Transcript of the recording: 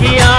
किया